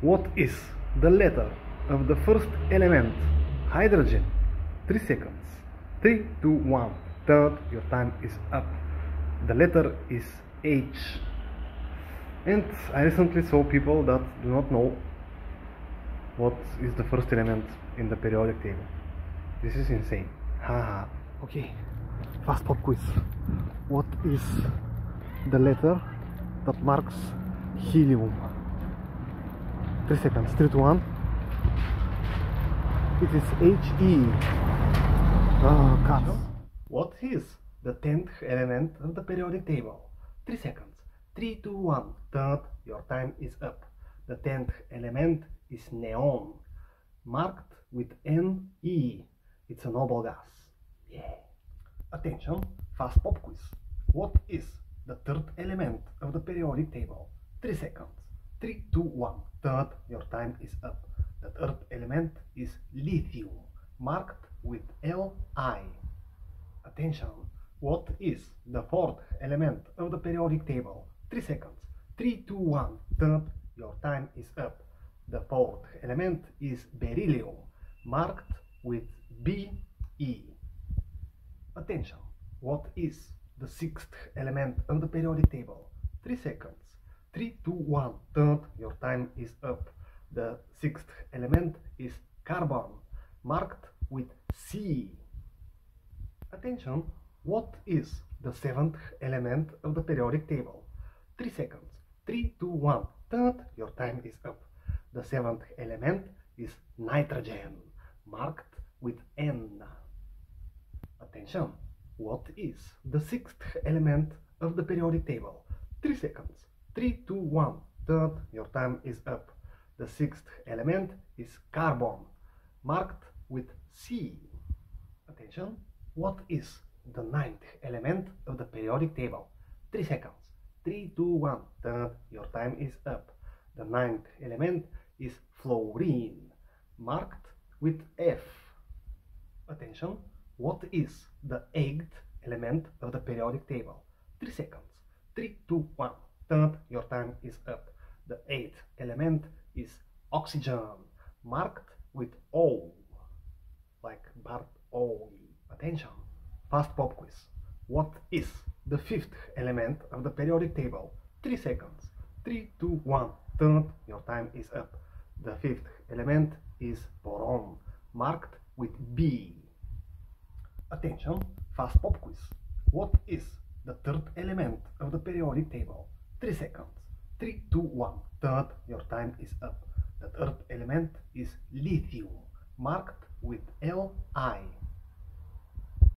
What is the letter of the first element? Hydrogen. 3 seconds. 3, 2, 1. Third, your time is up. The letter is H. And I recently saw people that do not know what is the first element in the periodic table. This is insane. Haha. okay. Fast pop quiz. What is the letter that marks helium? 3 seconds. 3 to 1. It is HE. Oh. What is the 10th element of the periodic table? 3 seconds. 3, 2, 1. Third, your time is up. The 10th element is neon, marked with Ne. It's a noble gas. Yeah. Attention, fast pop quiz. What is the third element of the periodic table? 3 seconds. 3, 2, 1. Third, your time is up. The third element is lithium, marked with Li. Attention, what is the fourth element of the periodic table? 3 seconds. 3, 2, 1. Third, your time is up. The fourth element is beryllium, marked with Be. Attention, what is the sixth element of the periodic table? 3 seconds. 3, 2, 1. Third, your time is up. The sixth element is carbon, marked with C. Attention, what is the seventh element of the periodic table? 3 seconds. 3, 2, 1. Third, your time is up. The seventh element is nitrogen, marked with N. Attention, what is the sixth element of the periodic table? 3 seconds. 3, 2, 1. Third, your time is up. The sixth element is carbon, marked with C. Attention, what is the ninth element of the periodic table? 3 seconds. 3, 2, 1. Third, your time is up. The ninth element is fluorine, marked with F. Attention, what is the eighth element of the periodic table? 3 seconds. 3, 2, 1. Third, your time is up. The eighth element is oxygen, marked with O, like Bart O. Attention, fast pop quiz. What is the fifth element of the periodic table? 3 seconds. 3, 2, 1. Third, your time is up. The fifth element is boron, marked with B. Attention, fast pop quiz. What is the third element of the periodic table? 3 seconds. 3, 2, 1. Third, your time is up. The third element is lithium, Li.